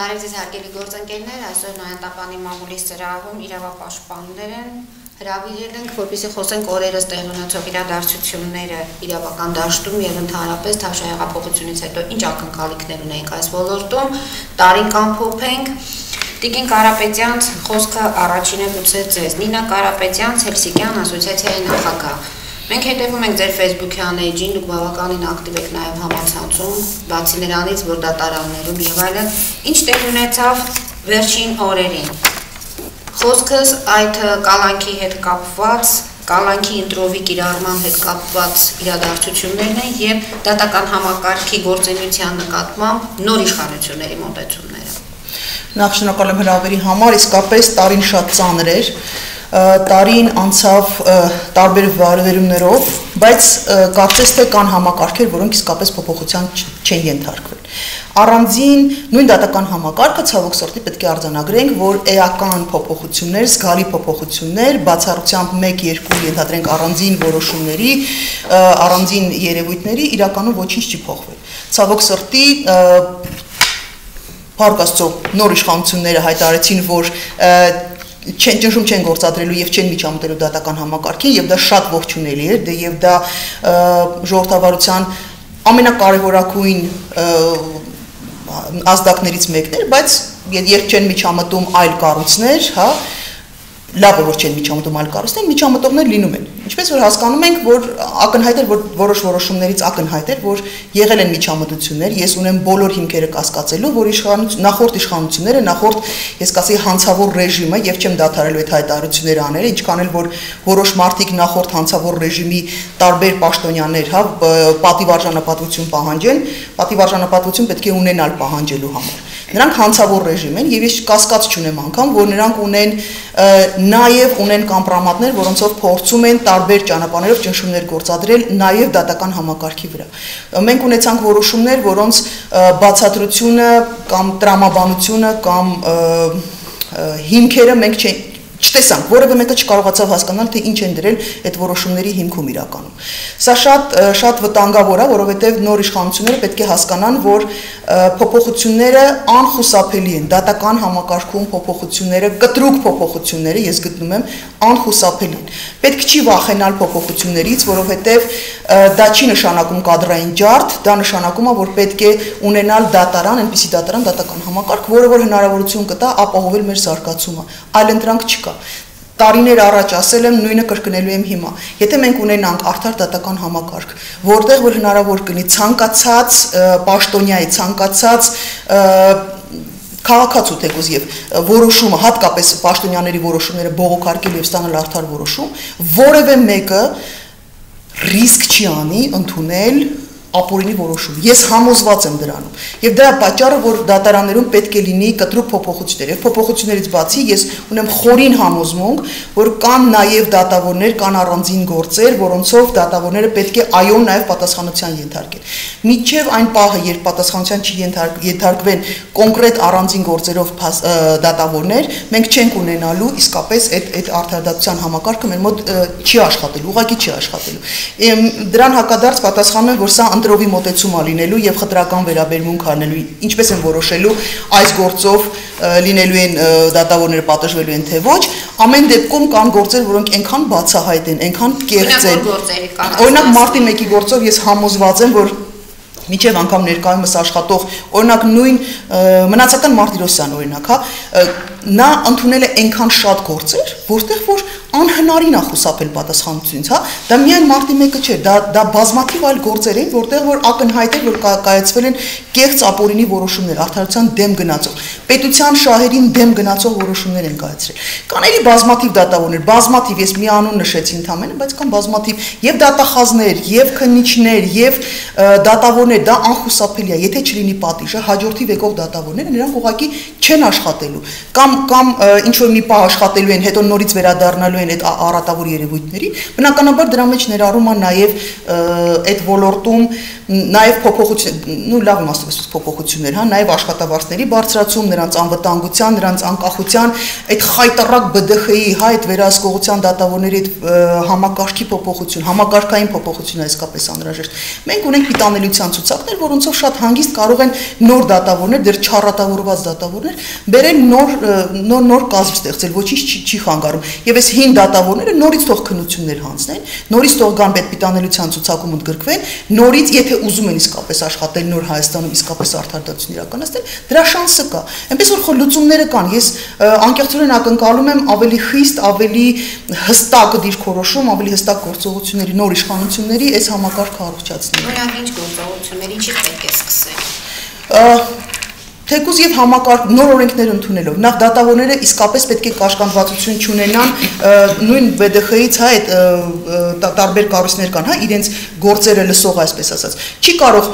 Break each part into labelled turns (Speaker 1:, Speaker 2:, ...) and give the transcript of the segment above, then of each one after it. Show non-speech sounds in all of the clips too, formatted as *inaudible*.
Speaker 1: Բարև ձեզ հարգելի գործընկերներ, այսօր Նոյանտապանի մամուլի սրահում իրավապաշտպաններ են հրավիրել ենք, որպեսզի խոսենք օրերս տեղ ունեցող իրադարձությունները իրավական դաշտում եւ ընդհանրապես թավշահեղափոխությունից հետո ինչ ակնկալիքներ ունենք այս ոլորտում, տարին կամփոփենք։ Տիկին Կարապետյանց խոսքը առաջինը գուցե ձեզ։ Նինա Կարապետյան, Ցելսիկյան ասոցիացիայի նախագահ։ Մենք հետևում ենք ձեր Facebook-յան էջին, դուք բավականին ակտիվ եք նաև համացանցում, բացի նրանից, որ դատարաններում եւ այլն։ Ինչ տեղ ունեցավ վերջին օրերին։ Խոսքս այդ կալանքի հետ կապված կալանքի ընտրովի կիրառման հետ կապված իրադարձություններն են եւ դատական համակարգի գործունեության նկատմամբ նոր իշխանությունների մոտեցումները։
Speaker 2: Նախ շնորհակալ եմ հրավերի համար, իսկապես տարին շատ ծանր էր տարին անցավ տարբեր վարվերումներով, բայց կարծես թե կան համակարգեր, որոնք իսկապես փոփոխության չեն ենթարկվել։ Առանձին նույն դատական համակարգը ցավոք սրտի պետք է արձանագրենք, որ էական փոփոխություններ, զգալի փոփոխություններ, բացառությամբ 1-2 ենթադրենք առանձին որոշումների, առանձին երևույթների իրականում ոչինչ չի փոխվել։ Ցավոք սրտի Փառք Աստծո նոր իշխանությունները հայտարարեցին, որ չեն ճնշում չեն գործադրելու եւ չեն միջամտելու դատական համակարգին եւ դա շատ ողջունելի է դե եւ դա ժողովրդավարության ամենակարևորակույն ազդակներից մեկն էր, բայց երբ չեն միջամտում այլ կառույցներ, հա, լավ է որ չեն միջամտում այլ կառույցներ, միջամտողներ լինում են։ Ինչպես որ հասկանում ենք, որ ակնհայտ էր, որ որոշ որոշումներից ակնհայտ էր, որ եղել են միջամտություններ, ես ունեմ բոլոր հիմքերը կասկածելու, որ իշխանություն նախորդ իշխանությունները, նախորդ ես կասեի հանցավոր ռեժիմը եւ չեմ դադարելու այդ հայտարարությունները անել, ինչքան էլ որ որոշ մարդիկ նախորդ հանցավոր ռեժիմի տարբեր պաշտոնյաներ, հա, պատիվարժանապատվություն պահանջեն, պատիվարժանապատվություն պետք է ունենալ պահանջելու համար Նրանք հանցավոր ռեժիմ են եւ ես կասկած չունեմ անգամ, որ նրանք ունեն նաեւ ունեն կամպրամատներ, որոնցով փորձում են տարբեր ճանապարհներով ճնշումներ գործադրել նաեւ դատական համակարգի վրա։ Մենք ունեցանք որոշումներ, որոնց բացատրությունը կամ տրամաբանությունը կամ հիմքերը մենք չենք չտեսանք, որևէ մեկը չկարողացավ հասկանալ, թե ինչ են դրել այդ որոշումների հիմքում իրականում։ Սա շատ շատ վտանգավոր է, որովհետև նոր իշխանությունները պետք է հասկանան, որ փոփոխությունները անխուսափելի են, դատական համակարգում փոփոխությունները, կտրուկ փոփոխությունները, ես գտնում եմ, անխուսափելի են։ Պետք չի վախենալ փոփոխություններից, որովհետև դա չի նշանակում կադրային ջարդ, դա նշանակում է, որ պետք է ունենալ դատարան, այնպիսի դատարան, դատական համակարգ, որը որ հնարավորություն կտա ապահովել մեր զարգացումը։ Այլ ընտրանք չկա կա տարիներ առաջ ասել եմ նույնը կրկնելու եմ հիմա եթե մենք ունենանք արդար դատական համակարգ որտեղ որ հնարավոր կլինի ցանկացած պաշտոնյայի ցանկացած քաղաքացու թեկուզ եւ որոշումը հատկապես պաշտոնյաների որոշումները բողոքարկել եւ ստանալ արդար որոշում որևէ մեկը ռիսկ չի անի ընդունել ապօրինի որոշում։ Ես համոզված եմ դրանում։ Եվ դա պատճառը, որ դատարաններում պետք է լինի կտրուկ փոփոխություններ։ Եվ փոփոխություններից բացի ես ունեմ խորին համոզմունք, որ կան նաև դատավորներ, կան առանձին գործեր, որոնցով դատավորները պետք է այո նաև պատասխանության ենթարկեն։ Միջև այն պահը, երբ պատասխանության չի ենթարկվեն կոնկրետ առանձին գործերով դատավորներ, մենք չենք ունենալու իսկապես այդ այդ արդարադատության համակարգը մեր մոտ չի աշխատելու, ուղղակի չի աշխատելու։ Դրան հակադարձ պատասխանում եմ, որ սա ընտրովի մոտեցումա լինելու եւ խտրական վերաբերմունք անելու ինչպես են որոշելու այս գործով լինելու են դատավորները պատժվելու են թե ոչ ամեն դեպքում կան գործեր որոնք այնքան բացահայտ են այնքան կեղծ են օրինակ մարտի 1-ի գործով ես համոզված եմ որ միջև անգամ ներկայումս աշխատող օրինակ նույն մնացական Մարտիրոսյան օրինակ, հա, նա ընդունել է այնքան շատ գործեր, որտեղ որ անհնարին է խուսափել պատասխանատվությունից, հա։ Դա միայն մարտի 1-ը չէ, դա դա բազմաթիվ այլ գործեր են, որտեղ որ ակնհայտ է, որ կայացվել են կեղծ ապօրինի որոշումներ, արդարության դեմ գնացող, պետության շահերին դեմ գնացող որոշումներ են կայացրել։ Կան էլի բազմաթիվ դատավորներ, բազմաթիվ, ես մի անուն նշեցի ընդամենը, բայց կան բազմաթիվ եւ դատախազներ, եւ քննիչներ, եւ դատավորներ, դա անխուսափելի է, եթե չլինի պատիժը, հաջորդի եկող դատավորները նրանք ուղղակի չեն աշխատելու կամ կամ կամ ինչ որ մի պահ աշխատելու են, հետո նորից վերադառնալու են այդ առատավոր երևույթների, բնականաբար դրա մեջ ներառում է նաև այդ ոլորտում նաև փոփոխություն, նու լավ իմաստով փոփոխություններ, հա, նաև աշխատավարձների բարձրացում, նրանց անվտանգության, նրանց անկախության, այդ խայտարակ ԲԴԽ-ի, հա, այդ վերահսկողության դատավորների այդ համակարգի փոփոխություն, համակարգային փոփոխությունը իսկապես անհրաժեշտ։ Մենք ունենք պիտանելիության ցուցակներ, որոնցով շատ հանգիստ կարող են նոր դատավորներ, դեռ չառատավորված դատավորներ, բերել նոր նոր նոր կազմ ստեղծել, ոչինչ չի, չի խանգարում։ Եվ այս հին դատավորները նորից թող քննություններ հանձնեն, նորից թող գան պետպիտանելիության ցուցակում ընդգրկվեն, նորից եթե ուզում են իսկապես աշխատել նոր Հայաստանում, իսկապես արդարդատություն իրականացնել, դրա շանսը կա։ Այնպես որ խո լուծումները կան։ Ես անկեղծորեն ակնկալում եմ ավելի խիստ, ավելի հստակ դիրքորոշում, ավելի հստակ գործողությունների, նոր իշխանությունների այս համակարգը առողջացնել։
Speaker 1: Օրինակ ինչ գործողություններ, ինչից պետք է սկսել
Speaker 2: թեկուզ եւ համակարգ նոր օրենքներ ընդունելով նախ դատավորները իսկապես պետք է կաշկանդվածություն չունենան նույն ԲԴԽ-ից հա այդ տարբեր կառույցներ կան հա իրենց գործերը լսող այսպես ասած չի կարող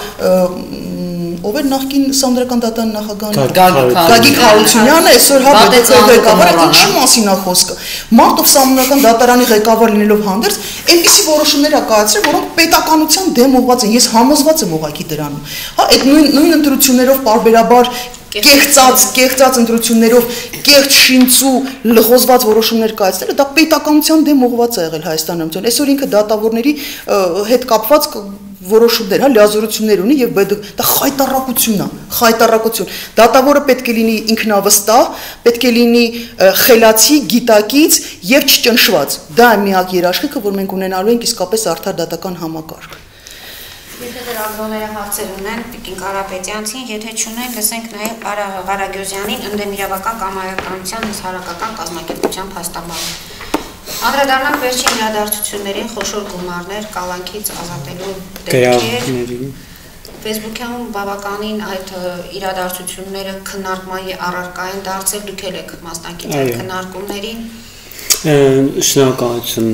Speaker 2: ով էր նախկին սանդրական դատան նախագահը Գագիկ Հարությունյանը այսօր հա ԲԴԽ ղեկավարը ինչի մասին է խոսքը Մարտով սամունական դատարանի ղեկավար լինելով հանդերձ այնպիսի որոշումներ ա կայացրել որոնք պետականության դեմ ուղղված են ես համոզված եմ ուղղակի դրանում հա այդ նույն նույն ընտրություններով բարբերաբար կեղծած կեղծած ընտրություններով կեղծ շինծու լղոզված որոշումներ կայացնելը դա պետականության դեմ ուղղված է եղել Հայաստանում։ Այսօր ինքը դատավորների հետ կապված որոշումներ, հա, լիազորություններ ունի եւ դա խայտարակությունն է, խայտարակություն։ Դատավորը պետք է լինի ինքնավստահ, պետք է լինի խելացի, գիտակից եւ չճնշված։ Դա է միակ երաշխիքը, որ մենք ունենալու ենք իսկապես արդար դատական համակարգ։
Speaker 1: Եթե դեռ ագրոները հարցեր ունեն Պիկին Կարապետյանցին, եթե չունեն, լսենք նաև Արա Ղարագյոզյանին ընդդեմ իրավական կամայականության հասարակական կազմակերպության փաստաբանը։ Անդրադառնանք վերջին իրադարձություններին խոշոր գումարներ կալանքից ազատելու
Speaker 3: դեպքեր։
Speaker 1: Facebook-ում բավականին այդ իրադարձությունները քննարկման առարկա են դարձել, դուք եք մասնակցել քննարկումներին։
Speaker 3: Շնորհակալություն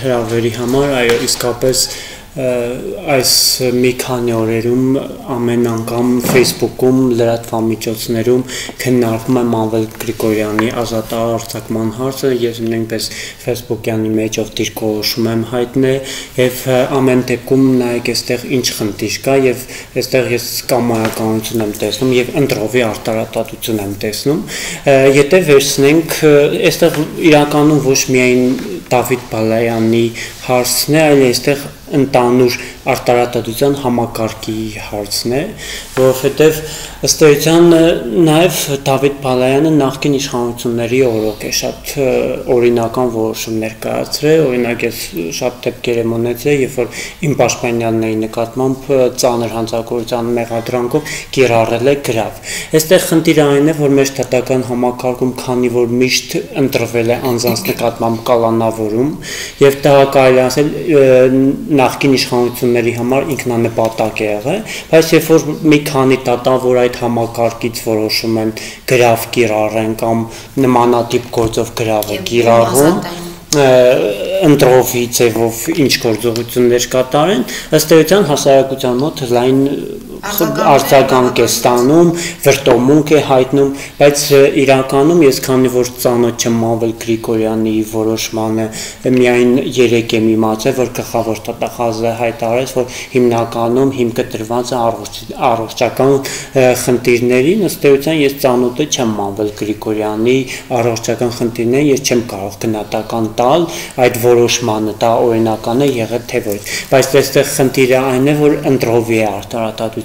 Speaker 3: հրավերի համար, այո, իսկապես այս մի քանի օրերում ամեն անգամ Facebook-ում լրատվամիջոցներում քննարկվում է Մանվել Գրիգորյանի ազատահարձակման հարցը, ես նույնպես Facebook-յանի մեջով դիրքորոշում եմ հայտնել եւ ամեն դեպքում նայեք այստեղ ինչ խնդիր կա եւ այստեղ ես կամայականություն եմ տեսնում եւ ընտրովի արտարատատություն եմ տեսնում։ Եթե վերցնենք, այստեղ իրականում ոչ միայն Դավիթ Բալայանի հարցն է, այլ այստեղ ընդանուր արտարատատության համակարգի հարցն է, որովհետև ըստ էության նաև Դավիթ Բալայանը նախկին իշխանությունների օրոք է շատ օրինական որոշումներ կայացրել, օրինակ ես շատ դեպքեր եմ ունեցել, երբ որ իմ պաշտպանյանների նկատմամբ ծանր հանցագործության մեղադրանքով կիրառել է գրավ։ Այստեղ խնդիրը այն է, որ մեր դատական համակարգում քանի որ միշտ ընտրվել է անձանց նկատմամբ կալանավորում եւ դա կարելի ասել նախկին իշխանությունների համար ինքնանպատակ է եղել, բայց երբ որ մի քանի դատավոր այդ համակարգից որոշում են գրավ կիրառեն կամ նմանատիպ գործով գրավ է կիրառվում, ընտրովի ձևով ինչ գործողություններ կատարեն, ըստ էության հասարակության մոտ լայն արձագանք է ստանում, վրտոմունք է հայտնում, բայց իրականում ես քանի որ ծանոթ չեմ Մավել Գրիգորյանի որոշմանը, միայն 3 եմ իմացել, որ գլխավոր տվյալը հայտարարեց, որ հիմնականում հիմքը դրված է առողջական խնդիրներին, ըստ էության ես ծանոթը չեմ Մավել Գրիգորյանի առողջական խնդիրներին, ես չեմ կարող գնահատական տալ այդ որոշմանը, դա օրինական է եղել թե ոչ, բայց այստեղ խնդիրը այն է, որ ընտրովի է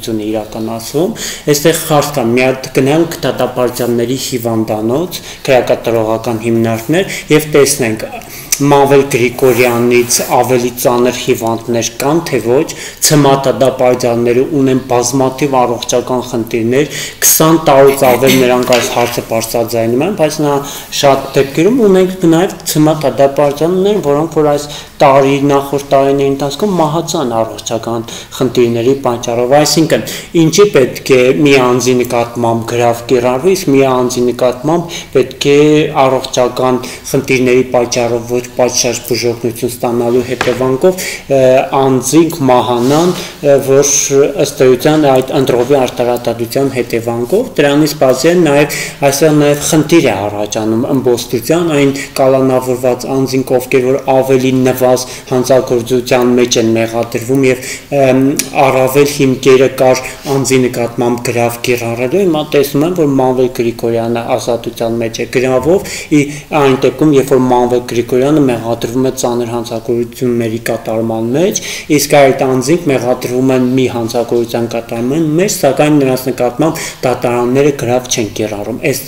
Speaker 3: գործունեությունը իրականացվում, այստեղ խարս կա մի հատ գնանք դատապարտյանների հիվանդանոց, քրեակատարողական հիմնարկներ եւ տեսնենք Մավել Գրիգորյանից ավելի ծանր հիվանդներ կան, թե ոչ, ցմատադապարդյանները ունեն բազմաթիվ առողջական խնդիրներ, 20 տարուց ավել նրանք այս հարցը բարձրաձայնում են, բայց նա շատ դեպքերում ունենք նաև ցմատադապարդյաններ, որոնք որ այս տարի նախորդ տարիների ընթացքում մահացան առողջական խնդիրների պատճառով, այսինքն ինչի պետք է մի անձի նկատմամբ գրավ կիրառվի, իսկ մի անձի նկատմամբ պետք է առողջական խնդիրների պատճառով ոչ պատշաճ բուժօգնություն ստանալու հետևանքով անձինք մահանան, որ ըստ էության այդ ընտրովի արտարատադրության հետևանքով դրանից բացի նաև այսօր նաև խնդիր է առաջանում ըմբոստության այն կալանավորված անձինք ովքեր որ ավելի նվազ հանցագործության մեջ են մեղադրվում եւ առավել հիմքերը կար անձի նկատմամբ գրավ կիրառելու հիմա տեսնում եմ որ Մանվել Գրիգորյանը ազատության մեջ է գրավով այն դեպքում երբ որ Մանվել Գրիգորյանը մեղադրվում է ծանր հանցագործությունների կատարման մեջ իսկ այդ անձինք մեղադրվում են մի հանցագործության կատարման մեջ սակայն նրանց նկատմամբ դատարանները գրավ չեն կիրառում այս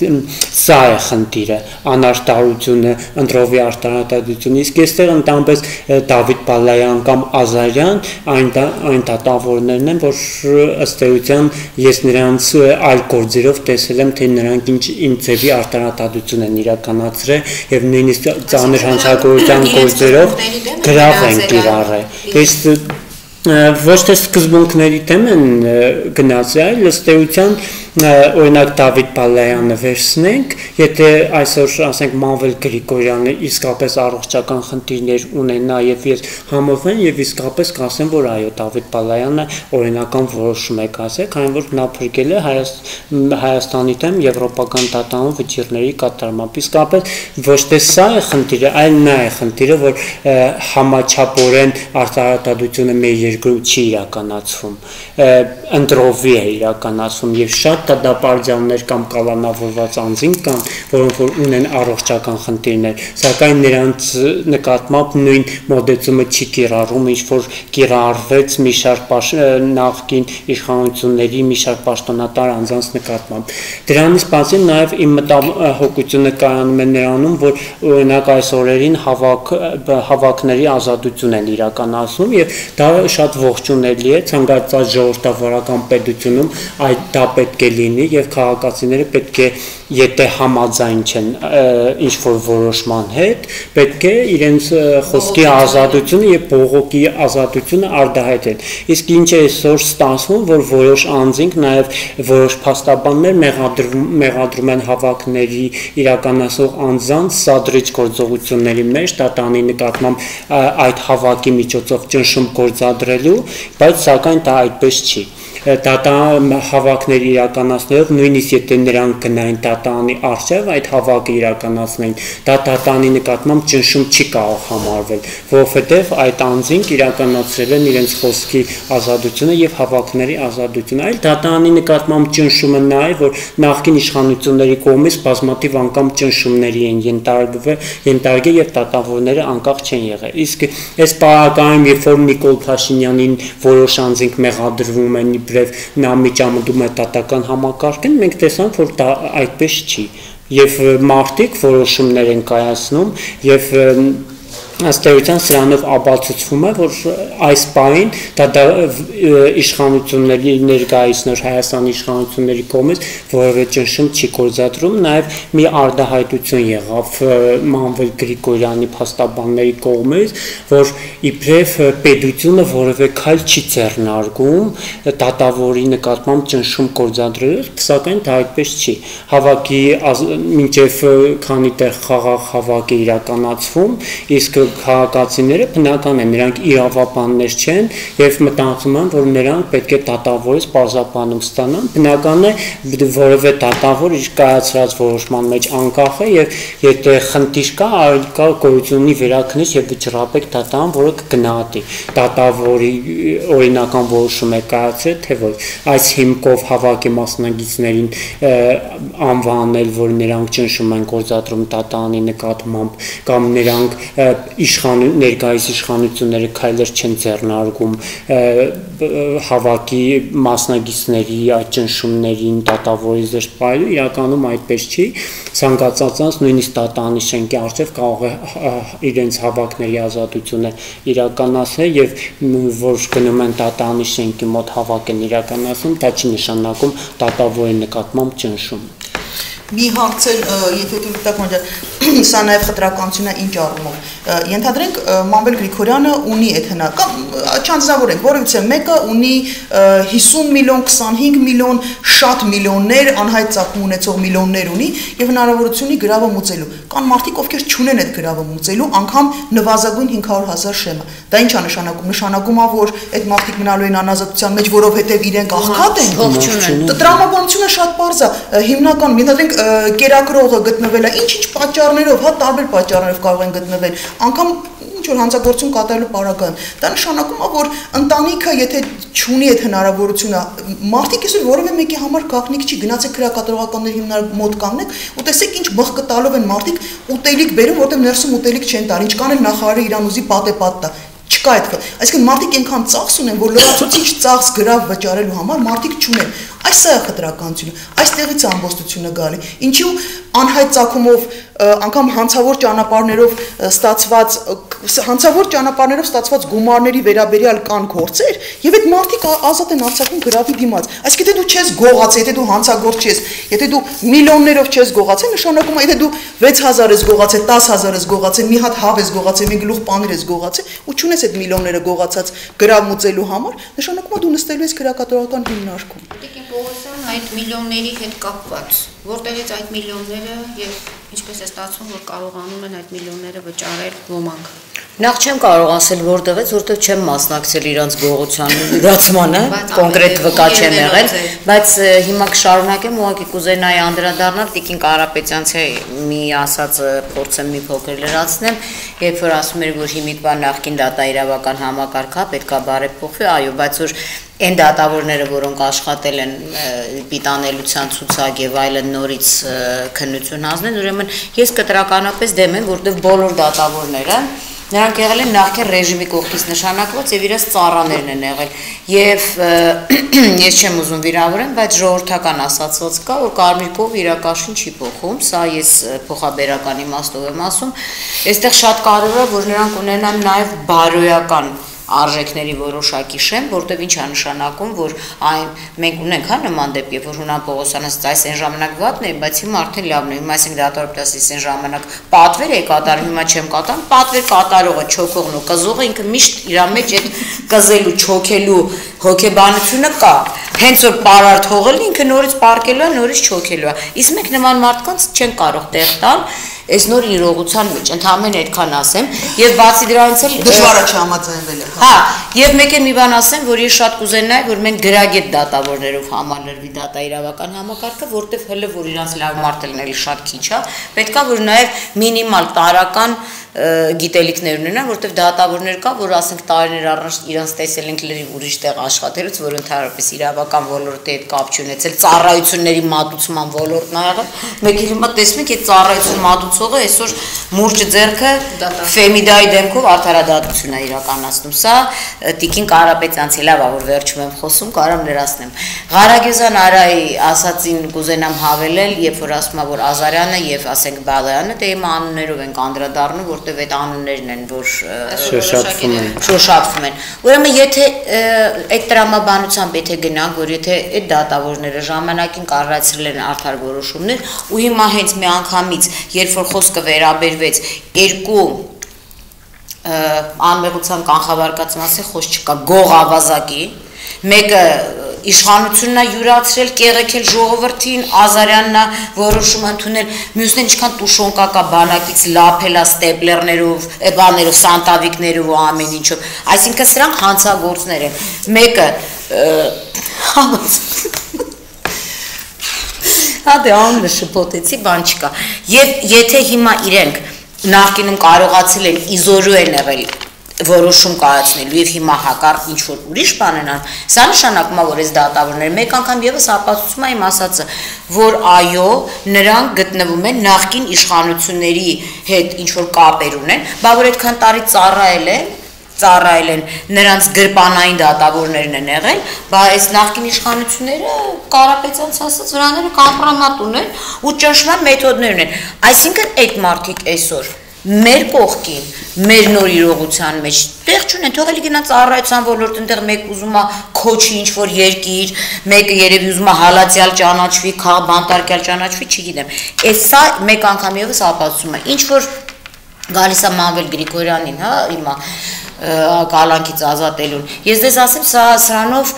Speaker 3: սա է խնդիրը անարտարությունը ընտրովի արտարատադրությունը իսկ այստեղ ընդամպես Դավիթ Բալայան կամ Ազարյան այն այն դատավորներն են որ ըստ էության ես նրանց այլ գործերով տեսել եմ թե նրանք ինչ ինչ ձևի արտարատադրություն են իրականացրել եւ նույնիսկ ծանր հանցագործության գործերով գրավ են կիրառել իսկ ոչ թե սկզբունքների դեմ են գնացել, այլ ըստ էության օրինակ Դավիթ Բալայանը վերցնենք, եթե այսօր ասենք Մանվել Գրիգորյանը իսկապես առողջական խնդիրներ ունենա եւ ես համոզվեմ եւ իսկապես կասեմ, որ այո, Դավիթ Բալայանը օրինական որոշում է կասել, քանի որ նա փրկել է Հայաստանի դեմ եվրոպական դատարանում վճիրների կատարմամբ։ Իսկապես ոչ թե սա է խնդիրը, այլ նա է խնդիրը, որ համաչափորեն արտարատադրությունը մեր երկրում չի իրականացվում։ Ընտրովի է իրականացվում եւ շատ դատապարտյալներ կամ կալանավորված անձինք կան, որոնք որ ունեն առողջական խնդիրներ, սակայն նրանց նկատմամբ նույն մոդեցումը չի կիրառում, ինչ որ կիրառվեց մի շարք նախկին իշխանությունների մի շարք պաշտոնատար անձանց նկատմամբ։ Դրանից բացի նաև իմ մտահոգությունը կայանում է նրանում, որ օրինակ այս օրերին հավաք հավաքների ազատություն են իրականացնում եւ դա շատ ողջունելի է ցանկացած ժողովրդավարական պետությունում այդ դա պետք է լինի եւ քաղաքացիները պետք է եթե համաձայն չեն ինչ որ որոշման հետ, պետք է իրենց խոսքի ազատությունը եւ բողոքի ազատությունը արտահայտել։ Իսկ ինչ է այսօր ստացվում, որ որոշ անձինք նաեւ որոշ փաստաբաններ մեղադրում մեղադրում են հավաքների իրականացող անձանց սադրիչ գործողությունների մեջ տատանի նկատմամբ այդ հավաքի միջոցով ճնշում գործադրելու, բայց սակայն դա այդպես չի դատա հավաքներ իրականացնելով նույնիսկ եթե նրանք գնային դատանի արժև այդ հավաքը իրականացնեն դա դատանի նկատմամբ ճնշում չի կարող համարվել որովհետև այդ անձինք իրականացրել են իրենց խոսքի ազատությունը եւ հավաքների ազատությունը այլ դատանի նկատմամբ ճնշումը նա է որ նախկին իշխանությունների կողմից բազմաթիվ անգամ ճնշումների են ենթարկվել ենթարկել եւ դատավորները անկախ չեն եղել իսկ այս պարակայում երբ որ Նիկոլ Փաշինյանին որոշ անձինք մեղադրվում են իբրև նա միջամտում է տատական համակարգին, մենք տեսանք, որ դա այդպես չի եւ մարտիկ որոշումներ են կայացնում եւ ըստ էության սրանով ապացուցվում է, որ այս պահին դա, դա իշխանությունների ներկայացնոր Հայաստանի իշխանությունների կողմից որևէ ճնշում չի գործադրում, նաև մի արդահայտություն եղավ Մանվել Գրիգորյանի փաստաբանների կողմից, որ իբրև պետությունը որևէ քայլ չի ձեռնարկում դատավորի նկատմամբ ճնշում գործադրելու, սակայն դա այդպես չի։ Հավաքի մինչև քանի տեղ խաղաղ հավաք է իրականացվում, իսկ քաղաքացիները բնական է, նրանք իրավաբաններ չեն եւ մտածում են, որ նրանք պետք է դատավորից բազապանում ստանան։ Բնական է, որևէ դատավոր իր կայացրած որոշման մեջ անկախ է եւ եթե խնդիր կա, արել կա գոյությունի վերակնից եւ վճռապեկ դատան, որը կգնահատի դատավորի օրինական որոշում է կայացրել, թե ոչ։ Այս հիմքով հավաքի մասնագետներին անվանել, որ նրանք ճնշում են գործադրում դատանի նկատմամբ կամ նրանք իշխան ներկայիս իշխանությունները քայլեր չեն ձեռնարկում հավաքի մասնագետների այդ ճնշումներին դատավորի զսպայելու իրականում այդպես չի ցանկացածած նույնիսկ դատանի շենքի արժև կարող է իրենց հավաքների ազատությունը իրականացնել եւ որ գնում են դատանի շենքի մոտ հավաք են իրականացնում դա չի նշանակում դատավորի նկատմամբ ճնշում
Speaker 2: մի հարցեր, եթե դուք տակ մոտ *clears throat* սա նաև խտրականությունն է ինչ առումով։ Ենթադրենք Մամբել Գրիգորյանը ունի այդ հնա կամ չանձնավորենք, որովհետեւ մեկը ունի 50 միլիոն, 25 միլիոն, շատ միլիոններ, անհայտ ծագում ունեցող միլիոններ ունի եւ հնարավորություն ունի գրավը մուծելու։ Կան մարդիկ, ովքեր չունեն այդ գրավը մուծելու, անգամ նվազագույն 500.000 շեմը։ Դա ի՞նչ է նշանակում։ Նշանակում է, որ այդ մարդիկ մնալու են անազատության մեջ, որովհետեւ իրենք աղքատ են։ Տրամաբանությունը շատ པարզ է։ Հիմնական, մենակ կերակրողը գտնվել է ինչ-ինչ պատճառներով, հա, տարբեր պատճառներով կարող են գտնվել։ Անկամ ինչ որ հանցագործություն կատարելու պարագան։ Դա նշանակում է, որ ընտանիքը, եթե չունի այդ հնարավորությունը, մարդիկ այսօր որևէ մեկի համար գաղտնիք չի, գնացեք քրակատարողականների հիմնարկ մոտ կանգնեք ու տեսեք ինչ բխկը տալով են մարդիկ ուտելիք բերում, որտեղ ներսում ուտելիք չեն տալ։ Ինչ կանեն նախարարը իրան ուզի պատեպատ տա չկա այդ այսինքն մարդիկ այնքան ծախս ունեն որ լրացուցիչ ծախս գրավ վճարելու համար մարդիկ չունեն այս է խտրականությունը այստեղից է ամբոստությունը գալի ինչու անհայտ ցակումով անգամ հանցավոր ճանապարհներով ստացված հանցավոր ճանապարհներով ստացված գումարների վերաբերյալ կան գործեր եւ այդ մարդիկ ազատ են արձակում գրավի դիմաց այսինքն եթե դու չես գողացել եթե դու հանցագործ չես եթե դու միլիոններով չես գողացել նշանակում է եթե դու 6000 ես գողացել 10000 ես գողացել մի հատ հավ ես գողացել մի գլուխ պանիր ես գողացել ու չունես այդ միլիոնները գողացած գրավ մուծելու համար նշանակում է դու նստելու ես քրակատորական հիմնարկում
Speaker 1: Տիկին Պողոսյան այդ միլիոնների հետ կապված որտեղից այդ միլիոնները եւ ինչպես է ստացվում, որ կարողանում են այդ միլիոնները վճարել ոմանք։
Speaker 4: Նախ չեմ կարող ասել որտեղից, որտեղ չեմ մասնակցել իրանց գողության լրացմանը, կոնկրետ վկա չեմ եղել, բայց հիմա կշարունակեմ ուղղակի կուզենայի անդրադառնալ Տիկին Կարապետյանցի մի ասածը փորձեմ մի փոքր լրացնեմ, երբ որ ասում էր, որ հիմիկվա նախքին դատա իրավական համակարգա պետքա բարեփոխվի, այո, բայց որ այն դատավորները, որոնք աշխատել են պիտանելության ցուցակ եւ այլն նորից քննություն հանձնեն, ուրեմն ես կտրականապես դեմ եմ, որտեղ բոլոր դատավորները Նրանք եղել են նախքին ռեժիմի կողքից նշանակված եւ իրաց ծառաներն են եղել։ Եվ *clears throat* ես չեմ ուզում վիրավորեմ, բայց ժողովրդական ասացված կա, որ կարմիր կով իրակաշին չի փոխում, սա ես փոխաբերական իմաստով եմ ասում։ Այստեղ շատ կարևոր է, որ նրանք ունենան նաեւ բարոյական արժեքների որոշակի շեմ, որտեվ ինչ է նշանակում, որ այն մենք ունենք հա նման դեպք, որ Հունան Պողոսյանը այս այն ժամանակ վատն է, բայց հիմա արդեն լավն է։ Հիմա այսինքն դատորպտասից այն ժամանակ պատվեր է կատարում, հիմա չեմ կատարում, պատվեր կատարողը չոքողն ու կզողը ինքը միշտ իր մեջ այդ կզելու, չոքելու հոգեբանությունը կա։ Հենց որ պարար թողել ինքը նորից պարկելու է, նորից չոքելու է։ Իսկ մենք նման մարդկանց չեն կարող տեղ տալ, այս նոր իրողության մեջ ընդհանրեն այդքան ասեմ եւ բացի դրանից էլ
Speaker 2: դժվար է չհամաձայնվել
Speaker 4: հա եւ մեկ էլ մի բան ասեմ որ ես շատ կուզենայի որ մենք գրագետ դատավորներով համալրվի դատա իրավական համակարգը որտեվ հələ որ իրանց լավ մարդ լինելի շատ քիչ է պետքա որ նաեւ մինիմալ տարական գիտելիքներ ունենան, որտեվ դատավորներ կա, որ ասենք տարիներ առաջ իրանց տեսել ենք լրիվ ուրիշ տեղ աշխատելուց, որ ընդհանրապես իրավական ոլորտի հետ կապ չունեցել, ծառայությունների մատուցման ոլորտն ա եղել։ Մեկ հիմա տեսնում եք, այդ ծառայություն մատուցողը այսօր մուրճը ձեռքը ֆեմիդայի դեմքով արդարադատություն է իրականացնում։ Սա Տիկին Կարապետյանցի լավ է, որ վերջում եմ խոսում, կարամ լրացնեմ։ Ղարագեզան Արայի ասացին կուզենամ հավելել, երբ որ ասում է, որ Ազարյանը եւ ասենք Բալայանը դե իմ անուններով են կանդրադառնում, որ որտեվ այդ անուններն են, որ
Speaker 3: շոշափվում են։
Speaker 4: Շոշափվում են։ Ուրեմն եթե այդ տրամաբանությամբ եթե գնանք, որ եթե այդ դատավորները ժամանակին կառուցել են արդար որոշումներ, ու հիմա հենց մի անգամից, երբ որ խոսքը վերաբերվեց երկու անմեղության կանխավարկած մասի խոս չկա գող ավազակի մեկը իշխանությունն է յուրացրել, կեղեքել ժողովրդին, Ազարյանն է որոշում ընդունել, մյուսն ինչքան տուշոնկակա բանակից լափելա ստեպլերներով, բաներով, սանտավիկներով ու ամեն ինչով։ Այսինքն սրանք հանցագործներ են։ Մեկը *laughs* Հա դե անունը շփոթեցի, բան չկա։ Եվ եթե հիմա իրենք նախկինում կարողացել են իզորու են եղել որոշում կայացնելու եւ հիմա հակառ ինչ որ ուրիշ բան են անում սա նշանակում է որ այս դատավորները մեկ անգամ եւս ապացուցում է իմ ասածը որ այո նրանք գտնվում են նախկին իշխանությունների հետ ինչ որ կապեր ունեն բա որ այդքան տարի ծառայել են ծառայել են նրանց գրպանային դատավորներն են եղել, բա այս նախկին իշխանությունները Կարապետյանց ասած վրաները կամպրոմատ ունեն ու ճնշման մեթոդներ ունեն։ Այսինքն այդ մարդիկ այսօր մեր կողքին, մեր նոր իրողության մեջ, տեղ չունեն, թող էլի գնան ծառայության ոլորտ, այնտեղ մեկ ուզում է քոչի ինչ որ երկիր, մեկը երևի ուզում է հալածյալ ճանաչվի, քա բանտարկյալ ճանաչվի, չգիտեմ։ Այս սա մեկ անգամ եւս ապացուցում է։ Ինչ որ գալիս է Մավել Գրիգորյանին, հա, հիմա կալանքից ազատելուն։ Ես դες ասեմ, սա սրանով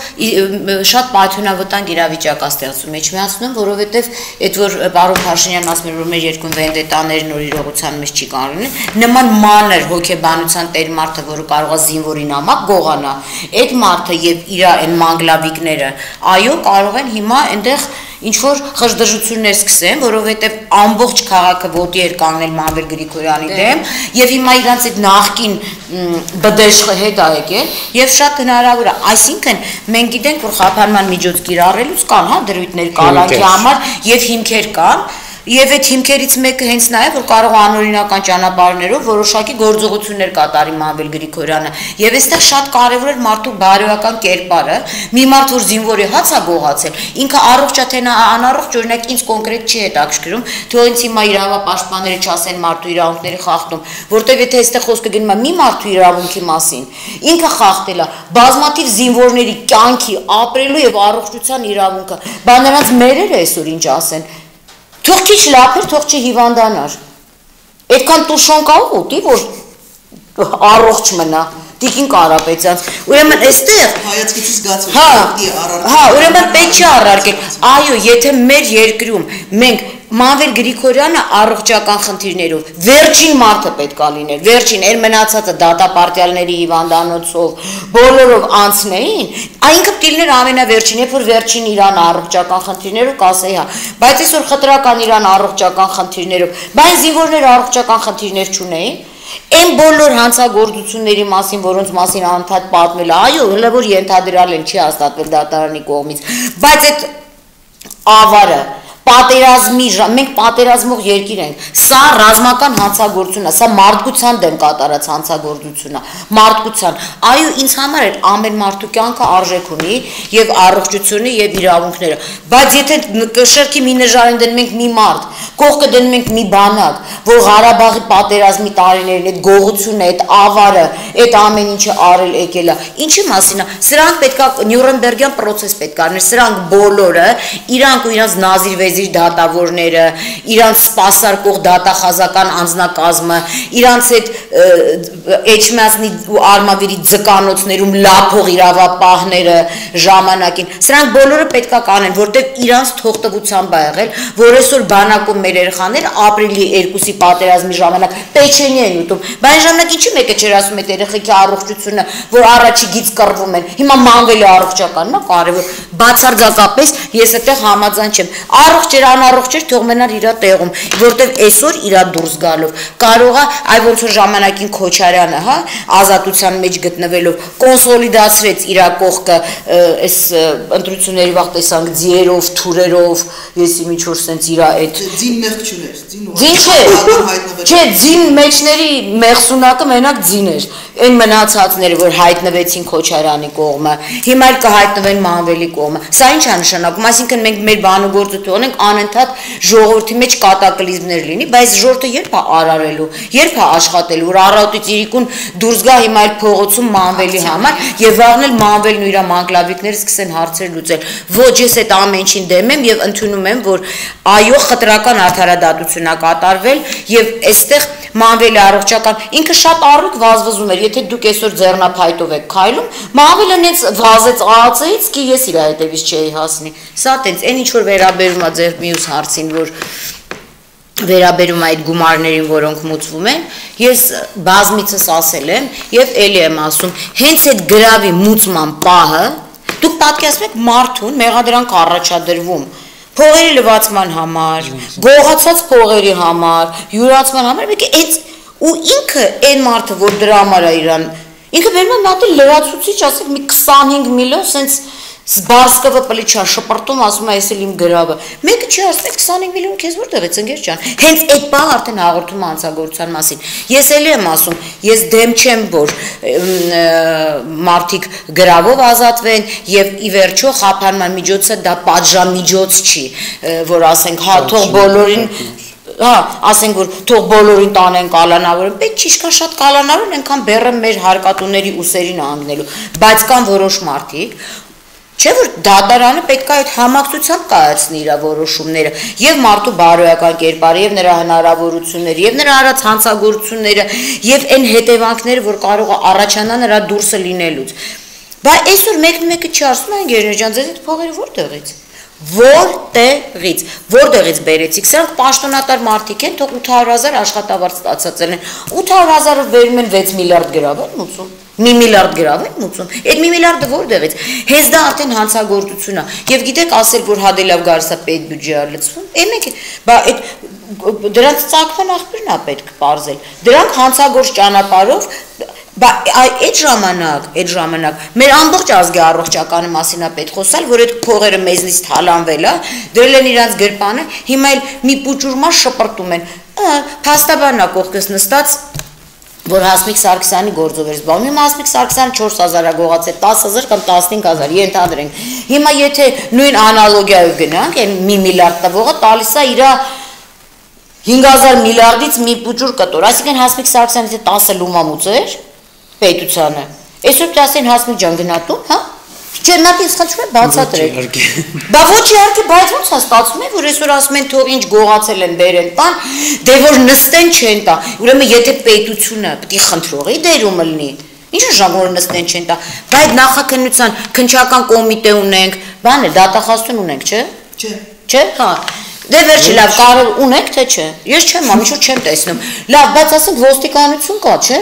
Speaker 4: շատ պայթյունավտանգ իրավիճակ է ստեղծում մեջմիացնում, որովհետև այդ որ պարոն Փաշինյանն ասում էր, որ մեր երկու վենդետաները նոր իրողության մեջ չի կանոնին, նման մանր հոգեբանության տեր մարդը, որը կարող է զինվորի նամակ գողանա, այդ մարդը եւ իր այն մանգլավիկները, այո, կարող են հիմա այնտեղ ինչ որ խժդժություններ սկսեն, որովհետև ամբողջ քաղաքը ոտի էր կանգնել Մամեր Գրիգորյանի դեմ եւ հիմա իրանց այդ նախքին բդեշխը հետ ա եկել եւ շատ հնարավոր է, այսինքն մենք գիտենք որ խափանման միջոց կիրառելուց կան, հա, դրույթներ կալանքի համար եւ հիմքեր կան, Եվ այդ հիմքերից մեկը հենց նա է, որ կարող է անօրինական ճանապարհներով որոշակի գործողություններ կատարի Մամվել Գրիգորյանը։ Եվ այստեղ շատ կարևոր է մարդու բարոյական կերպարը։ Մի մարդ, որ զինվորի հաց է գողացել, ինքը առողջ է թե նա անառողջ, օրինակ ինձ կոնկրետ չի հետաքրքրում, թե ինձ հիմա իրավապաշտպանները չասեն մարդու իրավունքների խախտում, որտեվ եթե այստեղ խոսքը գնում է մի մարդու իրավունքի մասին, ինքը խախտել է բազմաթիվ զինվորների կյանքի, ապրելու եւ առողջության իրավունքը։ Բա նրանց մերերը այսօր ինչ ասեն Թող քիչ լափեր, թող չի հիվանդանար։ Այդքան տուշոն կա ուտի, որ առողջ մնա։ Տիկին Կարապետյանց։ Ուրեմն այստեղ
Speaker 2: հայացքից զգացում
Speaker 4: հա, հա, ուրեմն պետք չի առարկել։ Այո, եթե մեր երկրում մենք Մանվել Գրիգորյանը առողջական խնդիրներով վերջին մարդը պետքա լիներ, վերջին էր մնացածը դատապարտյալների հիվանդանոցով, բոլորով անցնեին, այնքը լիներ ամենավերջին, երբ որ վերջին Իրան առողջական խնդիրներով կասեի հա, բայց այսօր խտրական Իրան առողջական խնդիրներով, բայց զինվորները առողջական խնդիրներ չունեին, Այն բոլոր հանցագործությունների մասին, որոնց մասին անդադ պատմել, այո, հələ որ ենթադրալ են չի հաստատվել դատարանի կողմից, բայց այդ ավարը պատերազմի մենք պատերազմող երկիր ենք սա ռազմական հանցագործություն է սա մարդկության դեմ կատարած հանցագործություն է մարդկության այո ինձ համար էլ ամեն մարդու կյանքը արժեք ունի եւ առողջությունը եւ իրավունքները բայց եթե շերքի մի նժարեն դնում ենք մի մարդ կողքը դնում ենք մի բանակ որ Ղարաբաղի պատերազմի տարիներին այդ գողությունը այդ ավարը այդ ամեն ինչը արել եկել է ինչի մասին է սրանք պետքա նյուրնբերգյան process պետք է արներ սրանք բոլորը իրանք ու իրանց նազիր մարզպետեզիր դատավորները, իրանց սпасարկող դատախազական անձնակազմը, իրանց այդ Էջմիածնի ու Արմավիրի ձկանոցներում լափող իրավապահները ժամանակին։ Սրանք բոլորը պետքա կանեն, որտեղ իրանց թողտվությամբ է եղել, որ այսօր բանակում մեր երեխաներ ապրիլի 2-ի պատերազմի ժամանակ Պեչենիա են ուտում։ Բա այն ժամանակ ինչի՞ մեկը չէր ասում այդ երեխեքի առողջությունը, որ առաջի գից կռվում են։ Հիմա մանվելը առողջականն է կարևոր։ Բացարձակապես ես այդտեղ համաձայն չեմ։ Առողջ էր անառողջ էր թող մնար իր տեղում, որտեվ այսօր իր դուրս գալով կարող է այ ոնց որ ժամանակին Քոչարյանը, հա, ազատության մեջ գտնվելով կոնսոլիդացրեց իր կողքը այս ընտրությունների վաղ տեսանք ձիերով, թուրերով, ես իմիջ որ սենց իր այդ
Speaker 2: ձին մեղք չուներ, ձին
Speaker 4: Ձին չէ։ Չէ, ձին մեջների մեղսունակը մենակ ձին էր։ Այն մնացածները, որ հայտնվեցին Քոչարյանի կողմը, հիմա էլ կհայտնվեն Մանվելի կողմը։ Սա ինչ է նշանակում, այսինքն մենք մեր բանուգործը թողնենք անընդհատ ժողովրդի մեջ կատակլիզմներ լինի, բայց ժողովրդը երբ է արարելու, երբ է աշխատելու, որ առավոտից իրիկուն դուրս գա հիմա այլ փողոցում մանվելի համար եւ վաղն էլ մանվելն ու իր մանկլավիկները սկսեն հարցեր լուծել։ Ոչ, ես այդ ամեն ինչին դեմ եմ եւ ընդունում եմ, որ այո, խտրական արդարադատություն է կատարվել եւ այստեղ մանվելի առողջական ինքը շատ առուկ վազվզում էր, եթե դուք այսօր ձեռնափայտով եք քայլում, մանվելը նենց վազեց ԱԱՑ-ից, կի ես իր հետևից չէի հասնի։ Սա տենց, այն ինչ որ վերաբերում է ձեր մյուս հարցին, որ վերաբերում այդ գումարներին, որոնք մուծվում են, ես բազմիցս ասել եմ եւ ելի եմ ասում, հենց այդ գրավի մուծման պահը դուք պատկերացնում եք մարդուն մեղադրանք առաջադրվում փողերի լվացման համար, գողացած փողերի համար, յուրացման համար, մեկը այդ ու ինքը այն մարդը, որ դրա համար է իրան, ինքը վերում է մատի լրացուցիչ, ասենք մի 25 միլիոն, սենց Զբարսկովը պլիչա շպրտում ասում է այս էլ իմ գրավը։ Մեկը չի ասում 25 միլիոն քեզ որտեղ է ծնգեր ջան։ Հենց այդ բանը արդեն հաղորդում է անցագործության մասին։ Ես էլի եմ ասում, ես դեմ չեմ որ մարդիկ գրավով ազատվեն եւ ի վերջո խափանման միջոցը դա պատժամիջոց չի, որ ասենք հա թող բոլորին հա, ասենք որ թող բոլորին տանեն կալանավորը, պետք չի շքան շատ կալանավորն այնքան բեռը մեր հարկատուների ուսերին հանգնելու, բայց կան որոշ մարդիկ, Չէ՞ որ դատարանը պետք է այդ համակցությամբ կայացնի իր որոշումները եւ մարդու բարոյական կերպարը եւ նրա հնարավորությունները եւ նրա արած հանցագործությունները եւ այն հետևանքները, որ կարող է առաջանա նրա դուրսը լինելուց։ Բայց այսօր մեկն-մեկը չի ասում, անգերներ ջան, ձեզ այդ փողերը որտեղից որտեղից որտեղից բերեցիք սրանք պաշտոնատար մարդիկ են թող 800.000 աշխատավարձ ստացած են 800.000-ը վերում են 6 միլիարդ գրավ են ուծում մի միլիարդ գրավ են ուծում այդ մի միլիարդը որտեղից հենց դա արդեն հանցագործություն է եւ գիտեք ասել որ հադելավ գարսա պետ բյուջեա լցվում եմեք բա այդ դրանց ցակման աղբյուրն է պետք բարձել դրանք հանցագործ ճանապարհով Բա այդ ժամանակ, այդ ժամանակ մեր ամբողջ ազգի առողջականի մասին է պետք խոսալ, որ այդ փողերը մեզնից թալանվել է, դրել են իրանց գրպանը, հիմա էլ մի պուճուրմա շպրտում են։ Փաստաբանա կողքս նստած որ Հասմիկ Սարգսյանի գործով էր զբաղվում։ Հիմա Հասմիկ Սարգսյանը 4000-ա գողացել 10000 կամ 15000 ենթադրենք։ Հիմա եթե նույն անալոգիայով գնանք, այն մի միլիարդ տվողը տալիս է իր 5000 միլիարդից մի պուճուր կտոր։ Այսինքն Հասմիկ Սարգսյանը եթե 10 լումամուց էր, պետությանը։ Այսօր դասեն հասմիկ ջան գնատու, հա? Չէ, նա ինձ խնդրում է բացատրեք։ Բա ոչ իհարկե, բայց ոնց է ստացվում է, որ այսօր ասում են թող ինչ գողացել են բերեն տան, դե որ նստեն չեն տա։ Ուրեմն եթե պետությունը պիտի խնդրողի դերումը լինի, Ինչու ժամորը նստեն չեն տա։ Բայց նախաքննության քնչական կոմիտե ունենք, բան է, դատախազություն ունենք, չէ՞։
Speaker 2: Չէ։
Speaker 4: Չէ՞, հա։ Դե վերջի լավ կարող ունենք թե չէ։ Ես չեմ, ամիջը չեմ տեսնում։ Լավ, բայց ասենք ոստիկանություն կա, չէ՞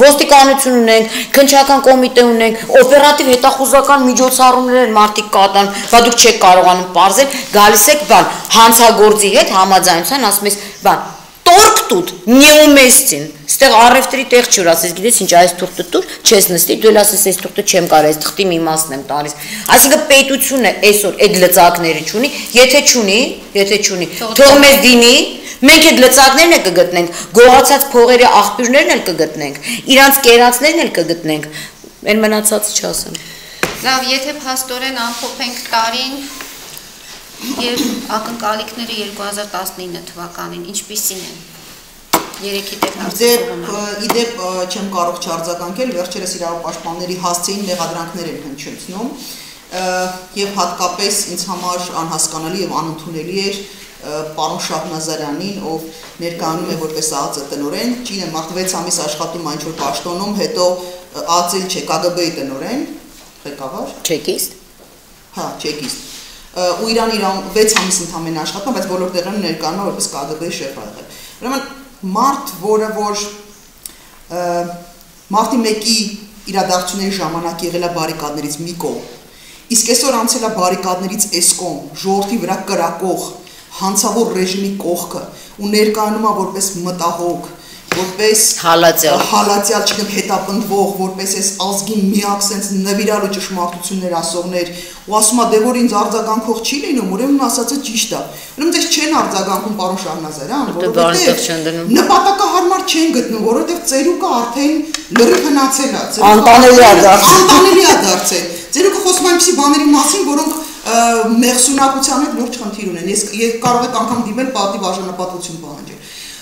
Speaker 4: ոստիկանություն ունենք, քնչական կոմիտե ունենք, օպերատիվ հետախուզական միջոցառումներ են մարդիկ կատան, բա դուք չեք կարողանում parzել, գալիս եք բան, հանցագործի հետ համաձայնության ասում ես, բան, տորկ տուտ, նեումեստին, ստեղ առևտրի տեղ չուր ասես, գիտես ինչ այս թուղթը տուր, չես նստի, դու էլ ասես այս թուղթը չեմ կարող, այս թղթի մի մասն եմ տալիս։ Այսինքն պետությունը այսօր այդ լծակները չունի, եթե չունի, եթե չունի, թող մեզ դինի, Մենք այդ լծակներն էլ կգտնենք, գողացած փողերի աղբյուրներն էլ կգտնենք, իրանց կերածներն էլ կգտնենք։ Մեր մնացածը չասեմ։
Speaker 1: Լավ, եթե փաստորեն ամփոփենք տարին եւ ակնկալիքները 2019 թվականին ինչպիսին են։ Երեքի դեպ
Speaker 2: Դեպ իդեպ չեմ կարող չարձագանքել, վերջերս իրավապաշտպանների հասցեին մեղադրանքներ են հնչեցնում եւ հատկապես ինձ համար անհասկանալի եւ անընդունելի էր պարոն Շահնազարյանին, ով ներկայանում է որպես ԱԱԾ տնորեն, ճին է մարդ 6 ամիս աշխատում այն որ պաշտոնում, հետո ԱԱԾ-ի չէ, ԿԳԲ-ի տնորեն, ղեկավար։
Speaker 4: Չեկիստ։
Speaker 2: Հա, չեկիստ։ Ու իրան իրան 6 ամիս ընդամենը աշխատում, բայց բոլոր տեղերում ներկայանում որպես ԿԳԲ-ի շեֆ ա եղել։ Ուրեմն մարդ, որը որ մարտի 1-ի իրադարձությունների ժամանակ եղել է բարիկադներից մի կողմ, իսկ այսօր անցել է բարիկադներից այս կողմ, ժողովրդի վրա կրակող հանցավոր ռեժիմի կողքը ու ներկայանում է որպես մտահոգ, որպես
Speaker 4: հալածյալ,
Speaker 2: հալածյալ, չգիտեմ, հետապնդվող, որպես այս ազգին միակ sense նվիրալու ճշմարտություններ ասողներ, ու ասում է դե որ ինձ արձագանքող չի լինում, ուրեմն ասածը ճիշտ է։ Ուրեմն դες չեն արձագանքում պարոն Շահնազարյան,
Speaker 4: որովհետեւ
Speaker 2: նպատակահարմար չեն գտնում, որովհետեւ ծերուկը արդեն լրիվ հնացել է,
Speaker 4: ծերուկը անտանելի է դարձել։
Speaker 2: Անտանելի է դարձել։ Ծերուկը խոսում է այնպիսի բաների մասին, որոնք մեղսունակության հետ լուրջ խնդիր ունեն։ Ես կարող եք անգամ դիմել պատիվ արժանապատվություն պահանջել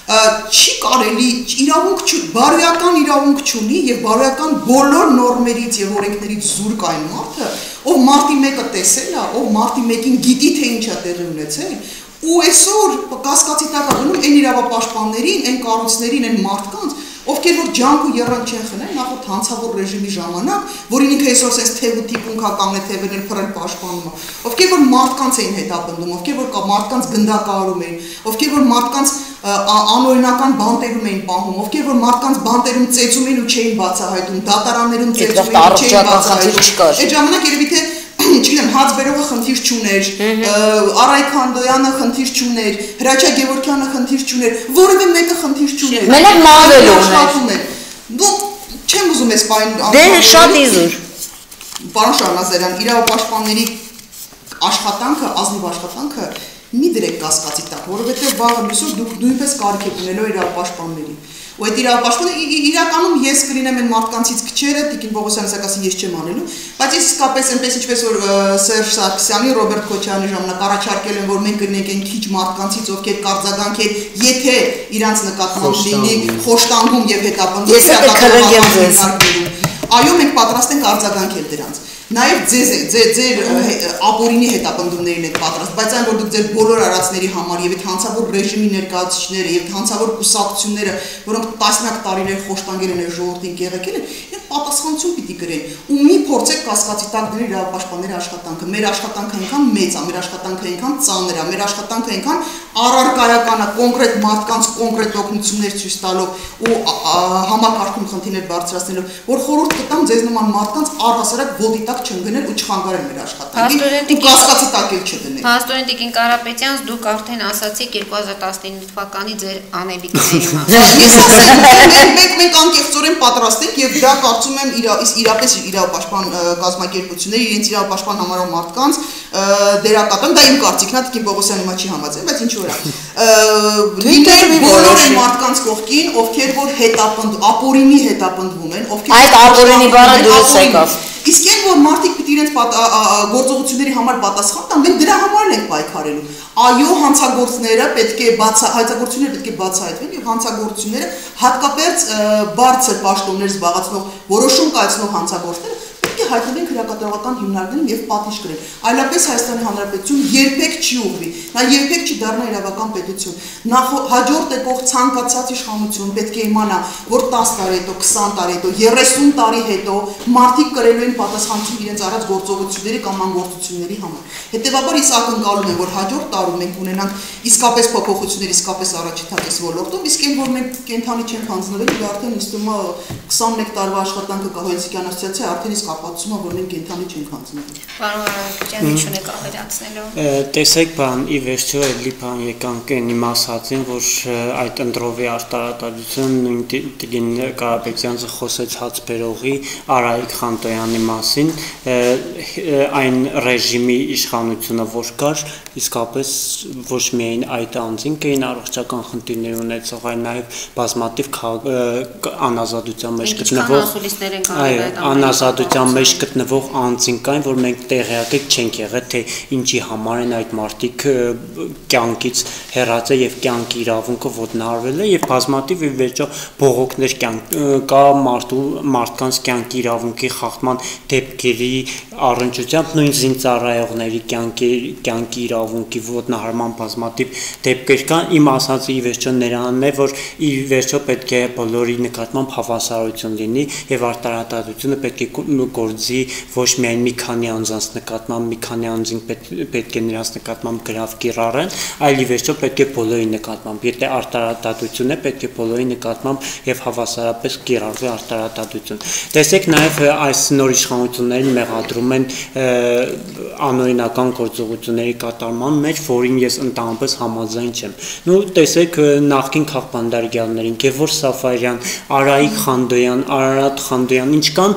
Speaker 2: չի կարելի իրավունք չու բարոյական իրավունք չունի եւ բարոյական բոլոր նորմերից եւ օրենքներից զուր կային մարդը ով մարտի 1-ը տեսել է ով մարտի 1-ին գիտի թե ինչ է տեղի ունեցել ու այսօր կասկածի տակ անում այն իրավապաշտպաններին, այն կառույցներին, այն մարդկանց, ովքեր որ ջանք ու երան չեն խնել նախորդ հանցավոր ռեժիմի ժամանակ, որին ինքը այսօր sense թեւ ու թիկունքական է թեւերն փռել պաշտպանում, ովքեր որ մարդկանց էին հետապնդում, ովքեր որ մարդկանց գնդակարում էին, ովքեր որ մարդկանց անօրինական բանտերում էին պահում, ովքեր որ մարդկանց բանտերում ծեծում էին ու չէին բացահայտում, դատարաններում ծեծում էին չէին բացահայտում։ Այդ ժամանակ երևի թե խնդիր չուներ, Արայք Հանդոյանը խնդիր չուներ, Հրաչյա Գևորգյանը խնդիր չուներ, որևէ մեկը խնդիր չուներ։
Speaker 4: Մենակ Մավելը ուներ։
Speaker 2: Դու չեմ ուզում ես պայն
Speaker 4: Դե շատ իզուր։
Speaker 2: Պարոն Շարնազարյան, իրավապաշտպանների աշխատանքը, ազնիվ աշխատանքը մի դրեք կասկածի տակ, որովհետև վաղը միսօր դուք նույնպես կարիք եք ունենալու իրավապաշտպանների։ ու այդ իրավապաշտպանը իրականում ես կլինեմ այն մարդկանցից քչերը Տիկին Պողոսյանը սակասին ես չեմ անելու բայց ես իսկապես այնպես ինչպես որ Սերժ Սարգսյանի Ռոբերտ Քոչարյանի ժամանակ առաջարկել են որ մենք կլինենք այն քիչ մարդկանցից ովքեր կարձագանքեն եթե իրանց նկատմամբ լինի խոշտանգում եւ հետապնդում
Speaker 4: ես կքրեմ ձեզ
Speaker 2: այո մենք պատրաստ ենք արձագանքել դրանց Նաև ձեզ ձեր ձեր ապորինի հետապնդումներին եք պատրաստ, բայց այն որ դուք ձեր բոլոր արածների համար եւ այդ հանցավոր ռեժիմի ներկայացուցիչները եւ հանցավոր կուսակցությունները, որոնք տասնյակ տարիներ խոշտանգել են ժողովրդին կեղեկել են, պատասխանություն պիտի գրեն ու մի փորձեք կասկածի տակ դնել իրավապաշտպանների աշխատանքը։ Մեր աշխատանքը այնքան մեծ է, մեր աշխատանքը այնքան ծանր է, մեր աշխատանքը այնքան առարկայական է, կոնկրետ մարդկանց կոնկրետ օգնություններ ցույց տալով ու համակարգում խնդիրներ բարձրացնելով, որ խորհուրդ կտամ ձեզ նման մարդկանց առհասարակ ոդի տակ չընկնել ու չխանգարել մեր աշխատանքին։ Ու կասկածի տակ էլ չդնել։
Speaker 1: Փաստորեն Տիկին Կարապետյանց դուք արդեն ասացիք 2019 թվականի ձեր անելիքների *laughs*
Speaker 2: մասին։ Ես ասեմ, մենք մենք անկեղծորեն պատրաստ ենք եւ դա կարծում եմ իրապես իրավապաշտպան կազմակերպությունները իրենց իրավապաշտպան համարող մարդկանց դերակատար, դա իմ կարծիքն է, Տիկին Պողոսյանի մա չի համաձայն, բայց ինչ որ է։ Լինել բոլոր այն մարդկանց կողքին, ովքեր որ հետապնդում, ապորինի հետապնդվում են, ովքեր
Speaker 4: Այդ ապորինի բառը դուրս եկավ։
Speaker 2: Իսկ այն որ մարդիկ պիտի իրենց գործողությունների համար պատասխան տան, մենք դրա համար ենք պայքարելու։ Այո, հանցագործները պետք է բաց հայցագործությունները պետք է բացահայտվեն եւ հանցագործությունները հատկապես բարձր պաշտոններ զբաղացնող որոշում կայացնող հանցագործները պետք է հայտնվեն քրեակատարողական հիմնարկներին եւ պատիժ կրեն։ Այլապես Հայաստանի Հանրապետություն երբեք չի ուղղվի։ Նա երբեք չի դառնա իրավական պետություն։ Նախ հաջորդ եկող ցանկացած իշխանություն պետք է իմանա, որ 10 տարի հետո, 20 տարի հետո, 30 տարի հետո մարդիկ կրելու են պատասխանություն իրենց առած գործողությունների կամ անգործությունների համար։ Հետևաբար ես ակնկալում եմ, որ հաջորդ տարում մենք ունենանք իսկապես փոփոխություններ, իսկապես առաջընթաց ոլորտում, իսկ այն որ մենք կենթանի չենք հանձնվել, դա արդեն ըստ ումա 21 տարվա աշխատանքը Կահոյցիկյան ասոցիացիա արդեն իսկ ապացուցում է, որ մենք կենթանի չենք հանձնվել։
Speaker 1: Պարոն Արարատյան, ինչ ունեք ավելացնելու։
Speaker 3: Տեսեք, բան, ի վերջո էլի բան եկանք այն իմ ասացին, որ այդ ընտրովի արտարատադրությունը նույն Տիգին Կարապետյանցը խոսեց հացբերողի Արայիկ Խանտոյանի մասին, այն ռեժիմի իշխանությունը որ կար, իսկապես ոչ միայն այդ անձին կային առողջական խնդիրներ ունեցող, այլ նաև բազմատիվ անազատության մեջ գտնվող այո, անազատության մեջ գտնվող անձին կային, որ մենք տեղյակ չենք եղել, թե ինչի համար են այդ մարդիկ կյանքից հեռացել եւ կյանքի իրավունքը ոտնահարվել է եւ բազմատիվ ի վերջո բողոքներ կա մարդու մարդկանց կյանքի իրավունքի խախտման դեպքերի առնչությամբ նույն զինծառայողների կյանքի կյանքի իրավունքի ոտնահարման բազմատիվ դեպքեր կան իմ ասածը ի վերջո նրանն է որ ի վերջո պետք է բոլորի նկատմամբ հավասարություն լինի եւ արտարադատությունը պետք է գործի ոչ միայն մի քանի անձանց նկատմամբ մի քանի անձին պետք է նրանց նկատմամբ գրավ կիրառեն այլ ի վերջո պետք է բոլորի նկատմամբ եթե արտարադատություն է պետք է բոլորի նկատմամբ եւ հավասարապես կիրառվի արտարադատություն տեսեք նաեւ այս նոր իշխանություններին մեղադրում են անօրինական գործողությունների կատարման մեջ որին ես ընդհանրապես համաձայն չեմ նու տեսեք նախքին քաղբանդարգյաններին Գևոր Սաֆարյան, Արայիկ Խանդոյան, Արարատ Խանդոյան, ինչ կան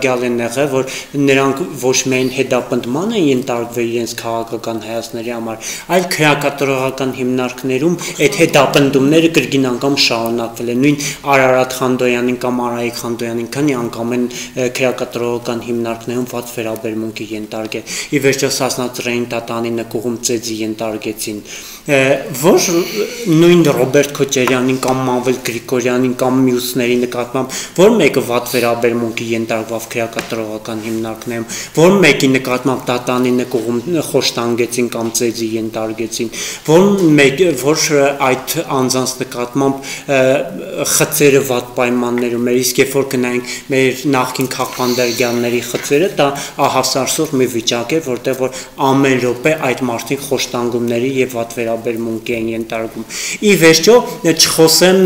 Speaker 3: քաղբանդարգյալ են եղել, որ նրանք ոչ միայն հետապնդման են ենթարկվել իրենց քաղաքական հայացքների համար, այլ քրեակատարողական հիմնարկներում այդ հետապնդումները կրկին անգամ շարունակվել են։ Նույն Արարատ Խանդոյանին կամ Արայիկ Խանդոյանին քանի անգամ են քրեակատարողական հիմնարկներում ված վերաբերմունքի ենթարկել։ Ի վերջո Սասնածրային Տատանի նկուղում ծեզի ենթարկեցին ոչ նույն Ռոբերտ Քոչարյանին կամ Մանվել Գրիգորյանին կամ մյուսների նկատմամբ որ մեկը վատ վերաբերմունքի ենթարկվավ քրեակատարողական հիմնարկներում, որ մեկի նկատմամբ դատանի նկողում խոշտանգեցին կամ ծեզի ենթարկեցին, որ մեկ որ այդ անձանց նկատմամբ խծերը վատ պայմաններում էր, իսկ երբ որ գնայինք մեր նախքին քաղբանդերյանների խծերը, դա ահասարսող մի վիճակ է, որտեղ որ ամեն րոպե այդ մարդիկ խոշտանգումների եւ վատ վերաբերմունքի են ենթարկում։ Ի վերջո չխոսեմ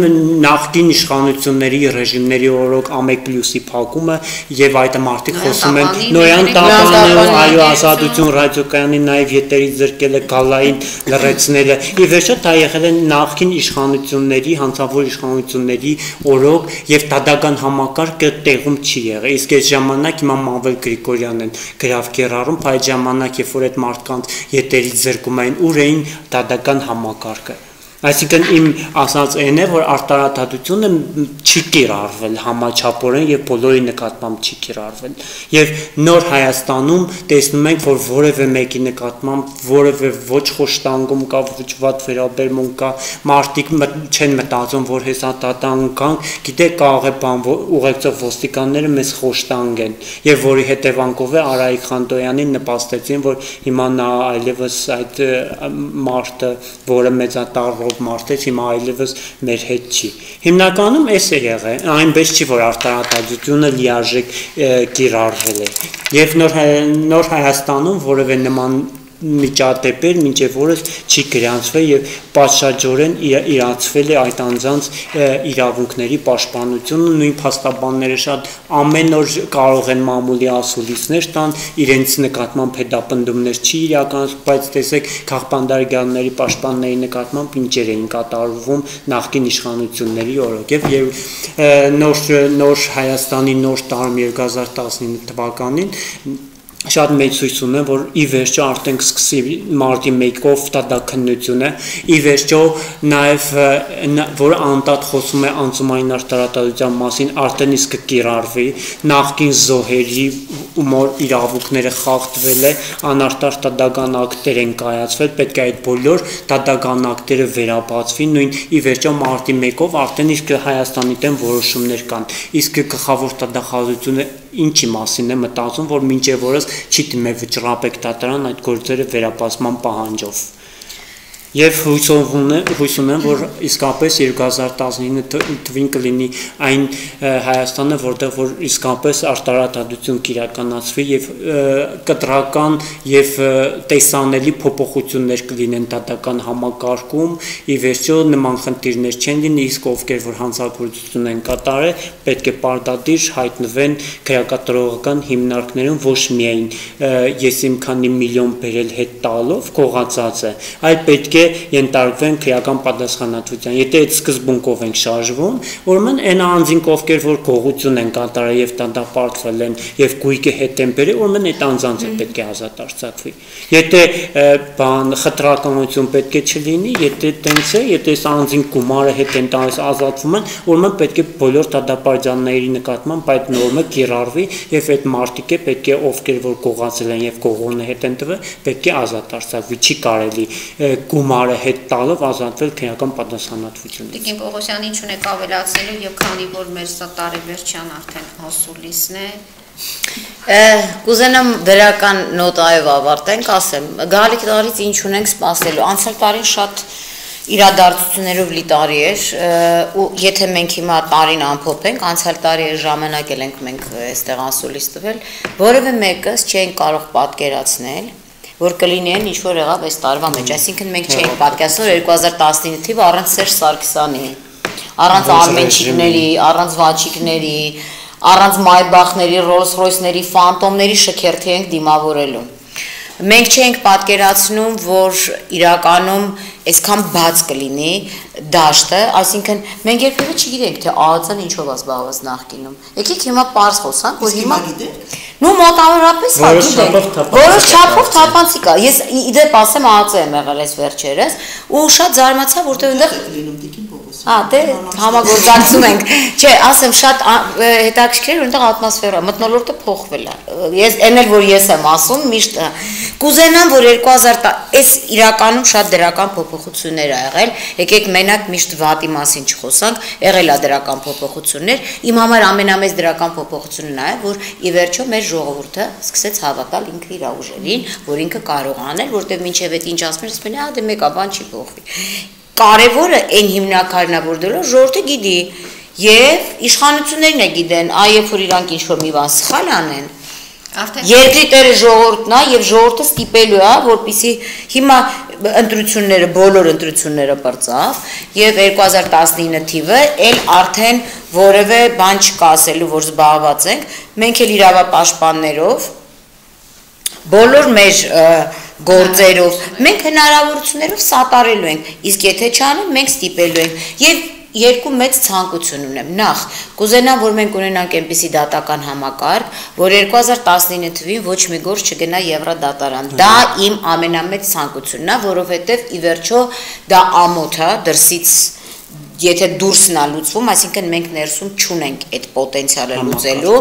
Speaker 3: նախկին իշխանությունների ռեժիմների օրոք ամեկ պլյուսի փակումը եւ այդ մարդիկ խոսում են Նոյան Տապանը, այո, ազատություն ռադիոկայանի նաեւ յետերի զրկելը գալային լրացնելը։ Ի վերջո դա եղել են նախկին իշխանությունների, հանցավոր իշխանությունների օրոք եւ տադական համակարգը տեղում չի եղել։ Իսկ այս ժամանակ հիմա Մանվել Գրիգորյանն գրավ կերարում, բայց ժամանակ երբ որ այդ մարդկանց յետերի զրկում էին, ուր էին տադական համակարգը Այսինքն իմ ասած այն է, որ արտարադատությունը չի կիրառվել համաչափորեն եւ բոլորի նկատմամբ չի կիրառվել։ Եվ նոր Հայաստանում տեսնում ենք, որ որևէ մեկի նկատմամբ որևէ ոչ խոշտանգում կա, ոչ վատ վերաբերմունք կա, մարդիկ չեն մտածում, որ հեսա տատան կան, գիտե կարող է բան ուղեկցող ոստիկանները մեզ խոշտանգ են եւ որի հետևանքով է Արայիկ Խանտոյանին նպաստեցին, որ հիմա նա այլևս այդ մարդը, որը մեծատառ ով մարդեց հիմա այլևս մեր հետ չի։ Հիմնականում էս է եղել, այնպես չի որ արտարատաջությունը լիարժեք կիրառվել է։ Եվ նոր նոր Հայաստանում որևէ նման միջադեպեր մինչև օրս չի գրանցվել եւ պատշաճորեն իրացվել է այդ անձանց իրավունքների պաշտպանությունը նույն փաստաբանները շատ ամեն օր կարող են մամուլի ասուլիսներ տան իրենց նկատմամբ հետապնդումներ չի իրականացվում բայց տեսեք քաղբանդարգյանների պաշտպանների նկատմամբ ինչեր էին կատարվում նախկին իշխանությունների օրոք եւ նոր նոր Հայաստանի նոր տարում 2019 թվականին շատ մեծ հույս ունեմ, որ ի վերջո արդեն կսկսի մարտի 1-ով տադակնությունը, ի վերջո նաև որ անդադ խոսում է անցումային արտարատալության մասին, արդեն իսկ կկիրառվի, նախկին զոհերի ումոր իրավունքները խախտվել է, անարտար տադական ակտեր են կայացվել, պետք է այդ բոլոր տադական ակտերը վերաբացվի, նույն ի վերջո մարտի 1-ով արդեն իսկ Հայաստանի դեմ որոշումներ կան։ Իսկ գլխավոր տադախազությունը ինչի մասին է մտածում, որ մինչև օրս չի դիմել վճռապեկ դատարան այդ գործերը վերապասման պահանջով։ Եվ հույս ունեմ, որ իսկապես 2019 թվին կլինի այն Հայաստանը, որտեղ որ իսկապես արտարադատություն կիրականացվի եւ կտրական եւ տեսանելի փոփոխություններ կլինեն դատական համակարգում, ի վերջո նման խնդիրներ չեն լինի, իսկ ովքեր որ հանցագործություն են կատարել, պետք է պարտադիր հայտնվեն քրեակատարողական հիմնարկներում ոչ միայն ես իմ քանի միլիոն բերել հետ տալով կողացած է, այլ պետք է ենթարկվեն քրեական պատասխանատվության։ Եթե այդ սկզբունքով ենք շարժվում, ուրեմն այն անձինք, ովքեր որ գողություն են կատարել եւ տանդապարտվել են եւ գույքը հետ են բերել, ուրեմն այդ անձանցը պետք է ազատ արձակվի։ Եթե բան խտրականություն պետք է չլինի, եթե տենց է, եթե այս անձին գումարը հետ են տալիս ազատվում են, ուրեմն պետք է բոլոր տադապարտյանների նկատմամբ այդ նորմը կիրառվի եւ այդ մարտիկը պետք է ովքեր որ գողացել են եւ գողորնը հետ են տվել, պետք է ազատ արձակվի։ Չի կարելի գումար գումարը հետ տալով ազատվել քնական պատասխանատվությունից։
Speaker 1: Տիկին Պողոսյանի ինչ ունեք ավելացնելու եւ քանի որ մեր սա տարեվերջյան արդեն ասուլիսն է,
Speaker 4: Կուզենամ դրական նոտայով ավարտենք, ասեմ, գալիք տարից ինչ ունենք սպասելու։ Անցյալ տարին շատ իրադարձություններով լի տարի էր ու եթե մենք հիմա տարին ամփոփենք, անցյալ տարի ժամանակ ենք մենք այստեղ ասուլիս տվել, որևէ մեկս չենք կարող պատկերացնել, որ կլինեն ինչ որ եղավ այս տարվա մեջ, այսինքն մենք չէինք պատկերացնում 2019 թիվը առանց Սերժ Սարգսյանի, առանց Արմենչիկների, առանց Վաչիկների, առանց Մայբախների, Rolls-Royce-ների, Phantom-ների շքերթի ենք դիմավորելու։ Մենք չենք պատկերացնում, որ իրականում այսքան բաց կլինի դաշտը, այսինքն մենք երբևէ չգիտենք, թե ԱԱՑ-ն ինչով է զբաղված նախկինում։ Եկեք հիմա པարզ խոսանք, որ հիմա գիտենք Նու մոտավորապես հա գիտենք։ Որոշ չափով թափանցիկ է։ Ես իդեպ ասեմ ԱԱՑ եմ եղել այս վերջերս ու շատ զարմացա, որտեղ այնտեղ լինում դիքին Ա, դե համագործակցում ենք։ Չէ, ասեմ շատ հետաքրքիր է, այնտեղ ատմոսֆերա, մտնոլորտը փոխվել է։ Ես այն էլ որ ես եմ ասում, միշտ կուզենամ, որ 2000 այս իրականում շատ դրական փոփոխություններ ա եղել։ Եկեք մենակ միշտ վատի մասին չխոսանք, եղել է դրական փոփոխություններ։ Իմ համար ամենամեծ դրական փոփոխությունը նա է, որ ի վերջո մեր ժողովուրդը սկսեց հավատալ ինքը իր ուժերին, որ ինքը կարող անել, որտեղ մինչև այդ ինչ ասում են, ասում են, «Ա դե մեկա բան չի փոխվի» կարևորը այն հիմնակարն է որ դրո ժողովուրդը գիտի եւ իշխանություններն է գիտեն այև որ իրանք ինչ որ մի բան սխալ անեն երկրի տերը ժողովուրդն է եւ ժողովուրդը ստիպելու է որպիսի հիմա ընտրությունները բոլոր ընտրությունները բրծավ եւ 2019 թիվը էլ արդեն որևէ բան չկա ասելու որ զբաղված ենք մենք էլ իրավապաշտպաններով բոլոր մեր գործերով, մենք հնարավորություններով սատարելու ենք, իսկ եթե չանեն, մենք ստիպելու ենք։ Եվ երկու մեծ ցանկություն ունեմ։ Նախ, կուզենամ, որ մենք ունենանք այնպիսի դատական համակարգ, որ 2019 թվին ոչ մի գործ չգնա Եվրոդատարան։ Դա իմ ամենամեծ ցանկությունն է, որովհետև ի վերջո դա ամոթ է դրսից եթե դուրսն է լուծվում, այսինքն մենք ներսում չունենք այդ պոտենցիալը լուծելու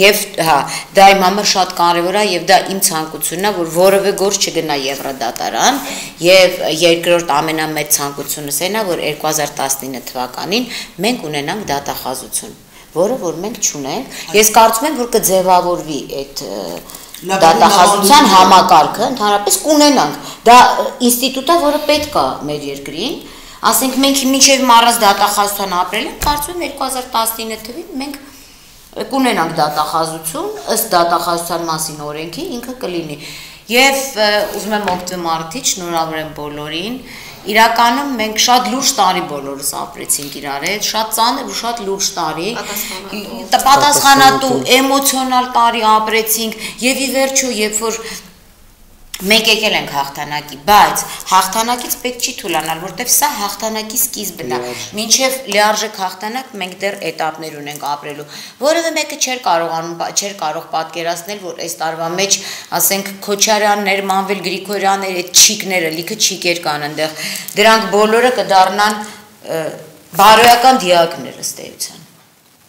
Speaker 4: եւ հա դա իմ համար շատ կարեւոր է եւ դա իմ ցանկությունն է որ որևէ գործ չգնա Եվրոդատարան եւ երկրորդ ամենամեծ ցանկությունս այն է որ 2019 թվականին մենք ունենանք դատախազություն որը որ մենք չունենք ես կարծում եմ որ կձևավորվի այդ դատախազության համակարգը ընդհանրապես կունենանք դա ինստիտուտ է որը պետք է մեր երկրին ասենք մենք մինչև մարզ դատախազության ապրել ենք, կարծում եմ 2019 թվին մենք կունենանք դատախազություն, ըստ դատախազության մասին օրենքի ինքը կլինի։ Եվ ուզում եմ օգտվեմ արդից, շնորհավոր եմ բոլորին։ Իրականում մենք շատ լուրջ տարի բոլորս ապրեցինք իրար հետ, շատ ծանր ու շատ լուրջ տարի։ Պատասխանատու, էմոցիոնալ տարի ապրեցինք եւ ի վերջո, երբ որ Մենք եկել ենք հաղթանակի, բայց հաղթանակից պետք չի թուլանալ, որտեվ սա հաղթանակի սկիզբն է։ Մինչև լիարժեք հաղթանակ մենք դեռ этаպներ ունենք ապրելու։ Որևէ մեկը չէր կարողանում, չէր կարող պատկերացնել, որ այս տարվա մեջ, ասենք, Քոչարյաններ, Մանվել Գրիգորյաններ, այդ չիկները լիքը չիկեր կան այնտեղ։ Դրանք բոլորը կդառնան բարոյական դիակներ ըստ էության։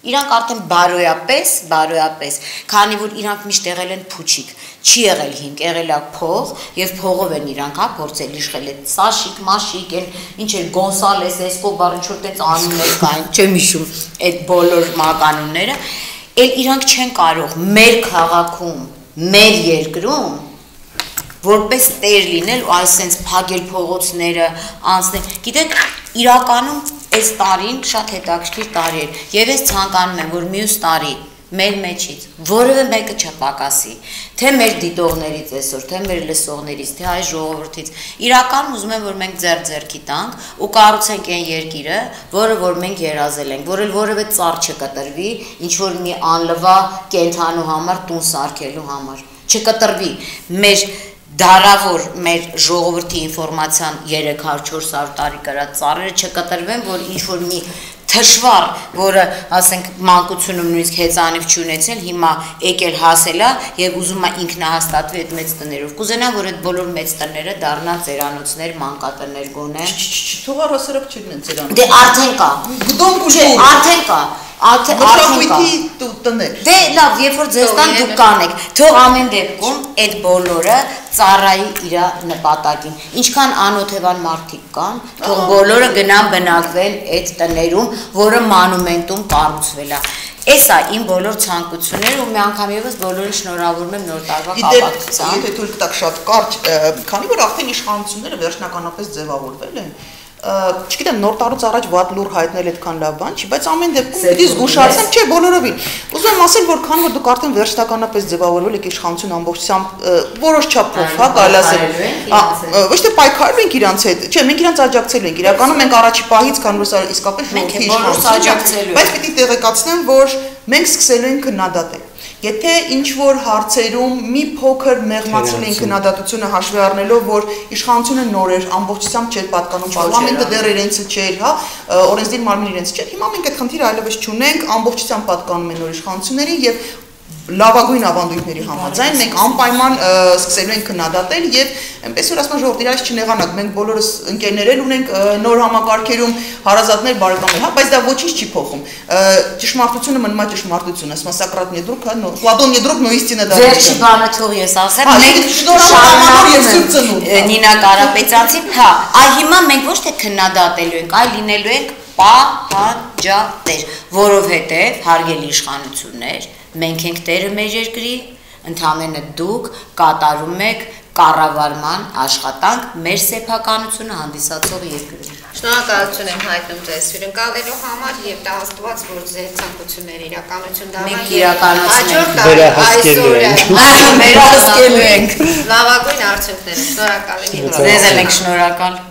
Speaker 4: Իրանք արդեն բարոյապես, բարոյապես, քանի որ իրանք միշտ եղել են փուչիկ չի եղել հիմք, եղել է փող եւ փողով են իրանք հա փորձել իշխել այդ Սաշիկ, Մաշիկ, են ինչ էր Գոնսալես, Էսկոբար, ինչ որ տենց անուններ կային, չեմ հիշում այդ բոլոր մականունները, ել իրանք չեն կարող մեր քաղաքում, մեր երկրում որպես տեր լինել ու այսպես փագել փողոցները անցնել։ Գիտեք, իրականում այս տարին շատ հետաքրքիր տարի էր եւ ես ցանկանում եմ որ մյուս տարի մեր մեջից որևէ մեկը չպակասի թե մեր դիտողներից այսօր թե մեր լսողներից թե այ ժողովրդից իրական ուզում եմ որ մենք ձեր ձերքի տանք ու կառուցենք այն երկիրը որը որ մենք երազել ենք որը որևէ ծառ չկտրվի ինչ որ մի անլվա կենթանու համար տուն սարքելու համար չկտրվի մեր դարավոր մեր ժողովրդի ինֆորմացիան 300-400 տարի կրած ծառերը չկտրվեն, որ ինչ որ մի թշվառ, որը, ասենք, մանկությունում նույնիսկ հեծանիվ չունեցել, հիմա եկել հասելա եւ ուզում է ինքնահաստատվի այդ մեծ տներով։ Կուզենամ, որ այդ բոլոր մեծ տները դառնան ծերանոցներ, մանկատներ գոնե։
Speaker 2: Թող առհասարակ չլինեն ծերանոց։
Speaker 4: Դե արդեն կա։
Speaker 2: Գդոն
Speaker 4: Չէ, արդեն կա։
Speaker 2: Մշակույթի տներ։
Speaker 4: Դե լավ, երբ որ ձեզ տան դուք կանեք, թող ամեն դեպքում այդ բոլորը ծառայի իր նպատակին։ Ինչքան անօթևան մարդիկ կան, թող բոլորը գնան բնակվեն այդ տներում, որը մանումենտում կառուցվել է։ Էսա իմ բոլոր ցանկությունները ու մի անգամ եւս բոլորին շնորհավորում եմ նոր տարվա կապակցությամբ։
Speaker 2: Եթե թույլ տաք շատ կարճ, քանի որ արդեն իշխանությունները վերջնականապես ձևավորվել են, չգիտեմ նոր տարուց առաջ վատ լուր հայտնել այդքան լավ բան չի, բայց ամեն դեպքում պիտի զգուշացնեմ, չէ, բոլորովին։ Ուզում եմ ասել, որ քան որ դուք արդեն վերջնականապես ձևավորվել եք իշխանություն ամբողջությամբ որոշ չափով, հա, կարելի ասել։ Ոչ թե պայքարում ենք իրանց հետ, չէ, մենք իրանց աջակցել ենք։ Իրականում մենք առաջի պահից, քան որ իսկապես
Speaker 4: ժողովրդի իշխանություն,
Speaker 2: բայց պիտի տեղեկացնեմ, որ մենք սկսելու ենք քննադատել Եթե ինչ որ հարցերում մի փոքր մեղմացել են քննադատությունը հաշվի առնելով, որ իշխանությունը նոր էր, ամբողջությամբ չէր պատկանում, parlamento դեռ իրենցը չէր, հա, օրենսդիր մարմին իրենցը չէր։ Հիմա մենք այդ խնդիրը այլևս չունենք, ամբողջությամբ պատկանում են նոր իշխանություններին եւ լավագույն ավանդույթների համաձայն մենք անպայման սկսելու ենք քննադատել եւ այնպես որ ասում ժողովուրդ իրաց չնեղանանք մենք բոլորս ընկերներ էլ ունենք նոր համակարգերում հարազատներ բարեկամներ հա բայց դա ոչինչ չի փոխում ճշմարտությունը մնում է ճշմարտություն ասում սակրատ նեդրուկ հա նոր պլատոն նեդրուկ նույն ստինը դա
Speaker 4: ձեր չբանաթող ես ասեմ հա, մենք շնորհավորում եմ սուրբ ծնունդ նինա կարապետյանցին հա այ հիմա մենք ոչ թե քննադատելու ենք այլ լինելու ենք պահանջատեր որովհետեւ հարգելի իշխանություններ Մենք ենք տերը մեր երկրի, ընդհանրապես դուք կատարում եք կառավարման աշխատանք մեր սեփականությունը հանդիսացող երկրում։
Speaker 1: Շնորհակալություն եմ հայտնում ձեզ հյուրընկալելու համար եւ դա աստված որ ձեր ցանկությունները իրականություն դառնան։
Speaker 4: Մենք իրականացնենք
Speaker 3: վերահսկելու ենք։
Speaker 4: Վերահսկելու ենք։
Speaker 1: Լավագույն արդյունքները։ Շնորհակալ եմ։
Speaker 4: Ձեզ էլ ենք շնորհակալ։